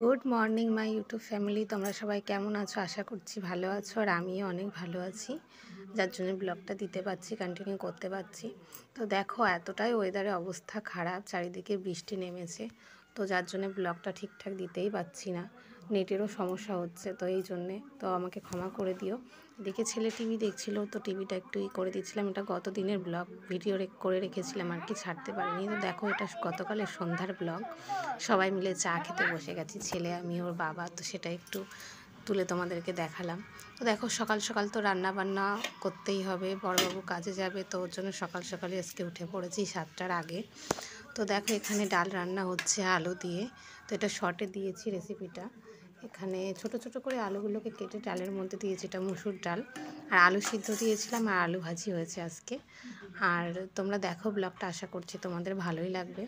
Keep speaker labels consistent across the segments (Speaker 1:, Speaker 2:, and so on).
Speaker 1: Good morning my YouTube family তোমরা সবাই কেমন আছো? আশা করছি ভালো আছো আর আমিও অনেক ভালো আছি। যার জন্য ব্লগটা দিতে পারছি কন্টিনিউ করতে পারছি। তো দেখো, এতটাই ওয়েদারের অবস্থা খারাপ, চারিদিকে বৃষ্টি নেমেছে। তো যার জন্য ব্লগটা ঠিকঠাক দিতেই পারছি না। নেটেরও সমস্যা হচ্ছে, তো এই জন্যে তো আমাকে ক্ষমা করে দিও। দেখে ছেলে টিভি দেখছিল, তো টিভিটা একটু ই করে দিচ্ছিলাম। এটা গত দিনের ব্লগ, ভিডিও করে রেখেছিলাম আর কি, ছাড়তে পারিনি। তো দেখো, এটা গতকালের সন্ধ্যার ব্লগ। সবাই মিলে চা খেতে বসে গেছি, ছেলে আমি, ওর বাবা, তো সেটা একটু তুলে তোমাদেরকে দেখালাম। তো দেখো, সকাল সকাল তো রান্না বান্না করতেই হবে, বড়বাবু কাজে যাবে, তো ওর জন্য সকাল সকালে আজকে উঠে পড়েছি সাতটার আগে। তো দেখো, এখানে ডাল রান্না হচ্ছে আলু দিয়ে। তো এটা শর্টে দিয়েছি রেসিপিটা এখানে ছোট ছোট করে আলুগুলোকে কেটে ডালের মধ্যে দিয়েছি, এটা মুসুর ডাল। আর আলু সিদ্ধ দিয়েছিলাম আর আলু ভাজি হয়েছে আজকে। আর তোমরা দেখো ব্লগটা, আশা করছি তোমাদের ভালোই লাগবে।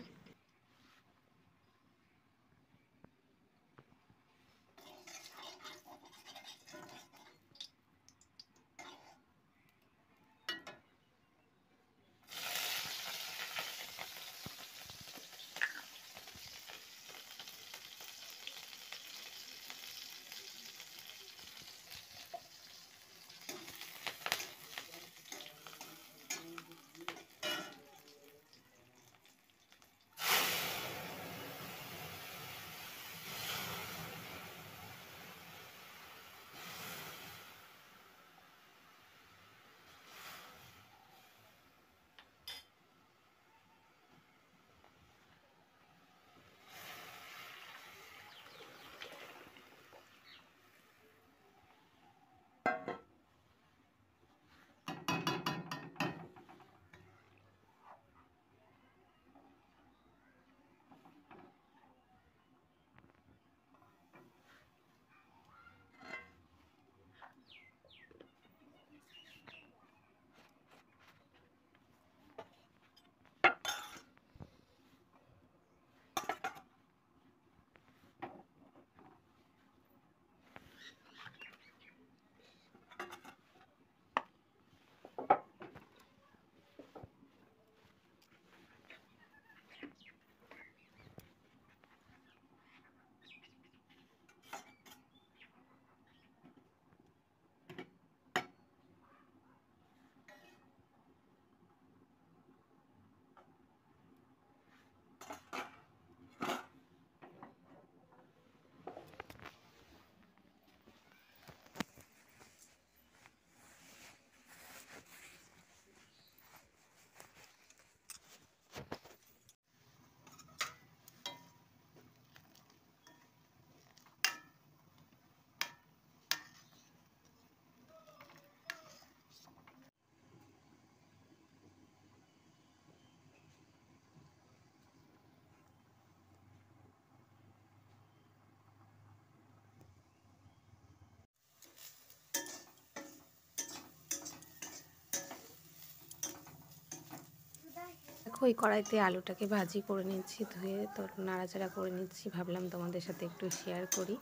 Speaker 1: দেখো ওই কড়াইতে আলুটাকে ভাজি করে নিচ্ছি, ধুয়ে তো নাড়াচাড়া করে নিচ্ছি। ভাবলাম তোমাদের সাথে একটু শেয়ার করি।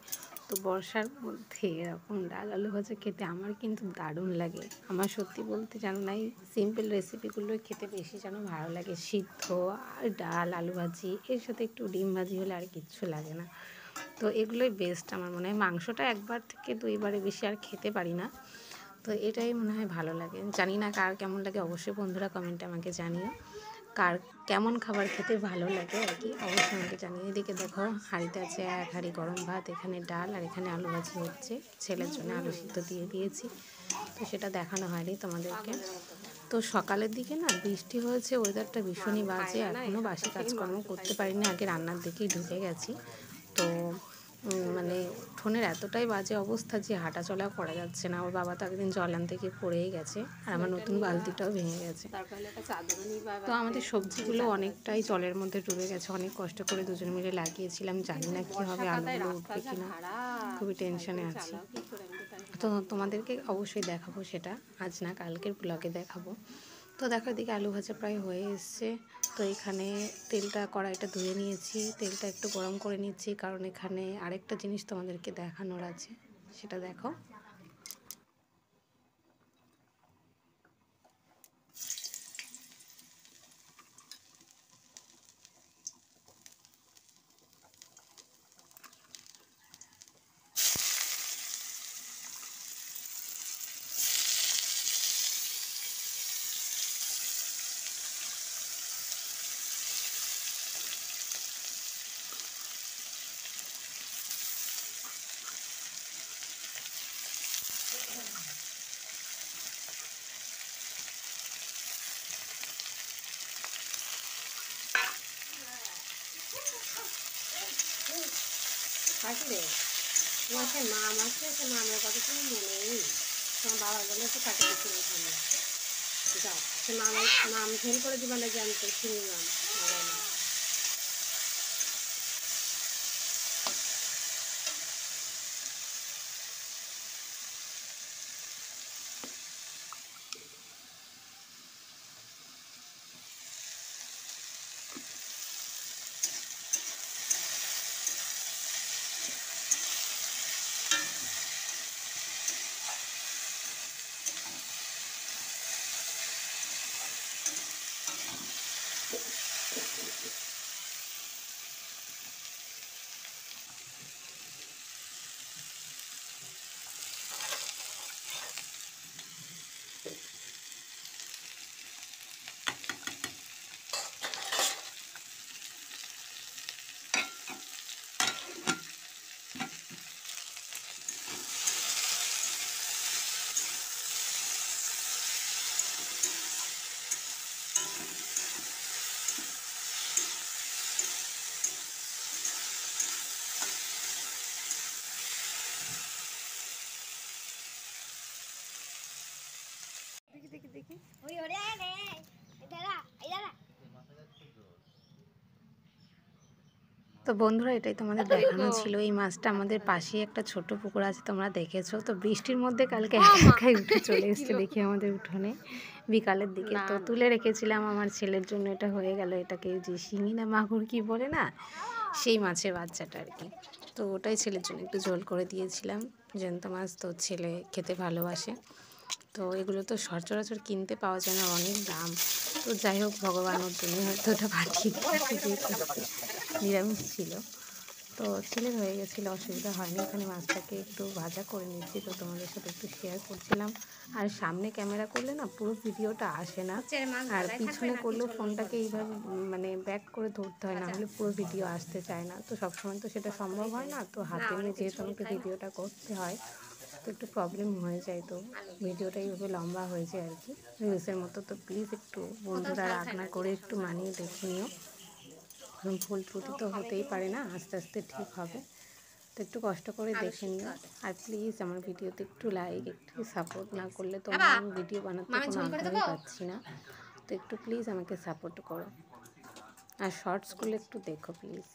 Speaker 1: তো বর্ষার মধ্যে এরকম ডাল আলু ভাজা খেতে আমার কিন্তু দারুণ লাগে। আমার সত্যি বলতে জানো না এই সিম্পল রেসিপিগুলো খেতে বেশি যেন ভালো লাগে। সিদ্ধ আর ডাল, আলু ভাজি, এর সাথে একটু ডিম ভাজি হলে আর কিচ্ছু লাগে না। তো এগুলোই বেস্ট আমার মনে হয়। মাংসটা একবার থেকে দুইবারে বেশি আর খেতে পারি না। তো এটাই মনে হয় ভালো লাগে। জানি না কার কেমন লাগে, অবশ্যই বন্ধুরা কমেন্টে আমাকে জানিও। কার কেমন খাবার খেতে ভালো লাগে আর কি, অবশ্যই আমাকে জানিয়ে এদিকে দেখো, হাঁড়িতে আছে এক হাঁড়ি গরম ভাত, এখানে ডাল আর এখানে আলু ভাজি হচ্ছে। ছেলের জন্য আলু সিদ্ধ দিয়ে দিয়েছি। তো সেটা দেখানো হয়নি তোমাদেরকে। তো সকালের দিকে না বৃষ্টি হয়েছে ওয়েদারটা ভীষণই বাজে। এখনও বাসি কাজকর্ম করতে পারিনি, আগে রান্নার দিকেই ঢুকে গেছি। তো মানে ফোনের এতটাই বাজে অবস্থা যে হাঁটা চলা করা যাচ্ছে না। ওর বাবা তো একদিন জল আনতে গিয়ে পড়েই গেছে আর আমার নতুন বালতিটাও ভেঙে গেছে। তো আমাদের সবজিগুলো অনেকটাই জলের মধ্যে ডুবে গেছে অনেক কষ্ট করে দুজন মিলে লাগিয়েছিলাম। জানি না কী হবে আলুগুলো উঠবে কিনা। খুবই টেনশনে আছি। তো তোমাদেরকে অবশ্যই দেখাবো সেটা। আজ না কালকের ব্লগে দেখাবো। তো দেখার দিকে আলু ভাজা প্রায় হয়ে এসছে। তো এখানে তেলটা কড়াইটা ধুয়ে নিয়েছি। তেলটা একটু গরম করে নিচ্ছি, কারণ এখানে আরেকটা জিনিস তোমাদেরকে দেখানোর আছে, সেটা দেখো। থাকলে? তোমার সে নাম আছে সে নামের কথা তুমি মনে নেই। তোমার বাবার বলে তো কাটে দিচ্ছিল যাও, সে নাম নাম ফেল করে দিবা না জানতো শুনি নাম বাবার নাম দেখি দেখি দেখি
Speaker 2: ওই ওরে রে দাঁড়া এই দাঁড়া
Speaker 1: তো বন্ধুরা এটাই তোমাদের দেখানো ছিল। এই মাছটা আমাদের পাশেই একটা ছোট পুকুর আছে তোমরা দেখেছ? তো বৃষ্টির মধ্যে কালকে একাই উঠে চলে এসছে দেখি আমাদের উঠোনে বিকালের দিকে। তো তুলে রেখেছিলাম আমার ছেলের জন্য এটা হয়ে গেল এটাকে যে শিঙি না মাগুর কি বলে না সেই মাছের বাচ্চাটা আর কি। তো ওটাই ছেলের জন্য একটু ঝোল করে দিয়েছিলাম। জ্যান্ত মাছ তো ছেলে খেতে ভালোবাসে। তো এগুলো তো সচরাচর কিনতে পাওয়া যায় না অনেক দাম। তো যাই হোক ভগবান ওর জন্য হয়তো ওটা পাঠিয়ে নিরামিষ ছিল। তো ছেলের হয়ে গেছিল অসুবিধা হয়নি। এখানে মাছটাকে একটু ভাজা করে নিচ্ছি তো তোমাদের সাথে একটু শেয়ার করছিলাম। আর সামনে ক্যামেরা করলে না পুরো ভিডিওটা আসে না। আর পিছনে করলেও ফোনটাকে এইভাবে মানে ব্যাক করে ধরতে হয় না হলে পুরো ভিডিও আসতে চায় না। তো সবসময় তো সেটা সম্ভব হয় না তো হাতে নিয়ে যেহেতু আমাকে ভিডিওটা করতে হয় তো একটু প্রবলেম হয়ে যায় তো। ভিডিওটা এইভাবে লম্বা হয়ে যায় আর কি। রিলসের মতো তো প্লিজ একটু বন্ধুরা রান্না করে একটু মানিয়ে দেখে নিও। কারণ ভুল ত্রুটি তো হতেই পারে না আস্তে আস্তে ঠিক হবে। তো একটু কষ্ট করে দেখে নিও। আর প্লিজ আমার ভিডিওতে একটু লাইক একটু সাপোর্ট না করলে তো আমি ভিডিও বানাতে কোনো আগ্রহই পাচ্ছি না। তো একটু প্লিজ আমাকে সাপোর্ট করো। আর শর্টসগুলো একটু দেখো প্লিজ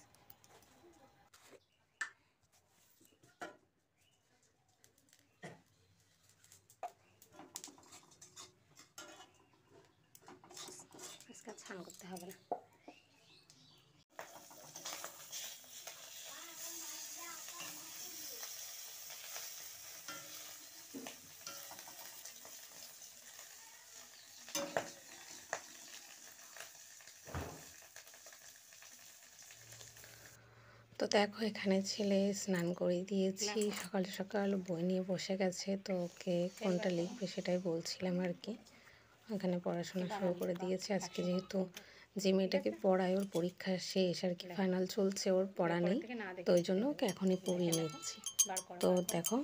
Speaker 1: আজকে আর স্নান করতে হবে না। তো দেখো এখানে ছেলে স্নান করে দিয়েছি। সকাল সকাল বই নিয়ে বসে গেছে তো ওকে কোনটা লিখবে সেটাই বলছিলাম আর কি। এখানে পড়াশোনা শুরু করে দিয়েছে। আজকে যেহেতু যে মেয়েটাকে পড়ায় ওর পরীক্ষা শেষ আর কি ফাইনাল চলছে ওর পড়া নেই তো ওই জন্য ওকে এখনই পড়িয়ে নিচ্ছি। তো দেখো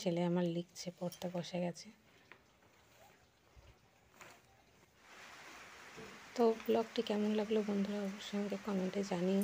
Speaker 1: ছেলে আমার লিখছে পড়তে বসে গেছে। তো ব্লগটি কেমন লাগল বন্ধুরা অবশ্যই আমাকে কমেন্টে জানিও।